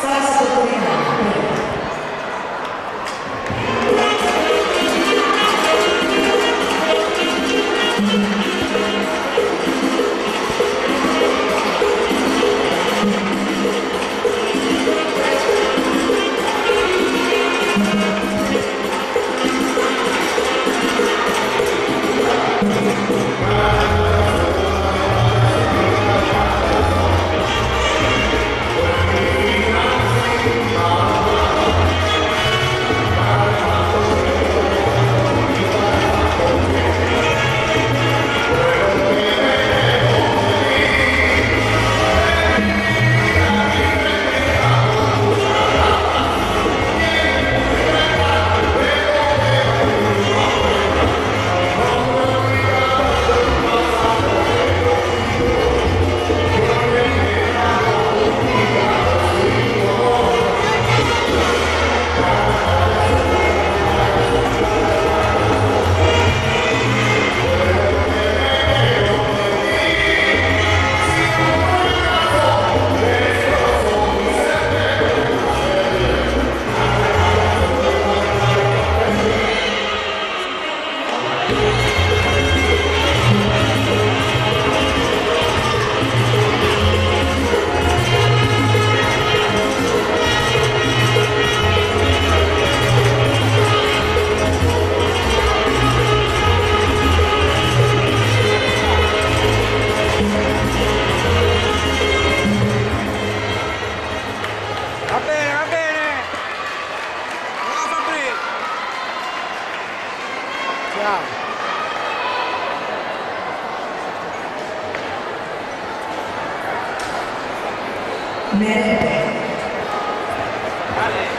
Faça por Merde. Vai